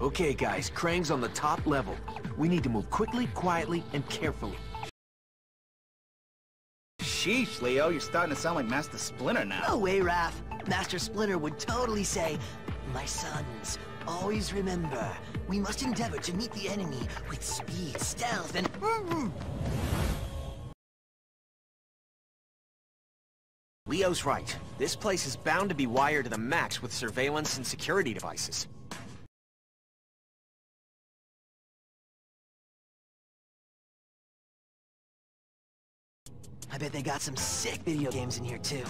Okay, guys, Krang's on the top level. We need to move quickly, quietly, and carefully. Sheesh, Leo, you're starting to sound like Master Splinter now. No way, Raph. Master Splinter would totally say, My sons, always remember, we must endeavor to meet the enemy with speed, stealth, and... Leo's right. This place is bound to be wired to the max with surveillance and security devices. I bet they got some sick video games in here, too.